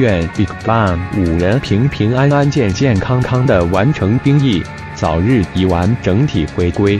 愿 bigbang 五人平平安安健健康康的完成兵役早日已完整体回归。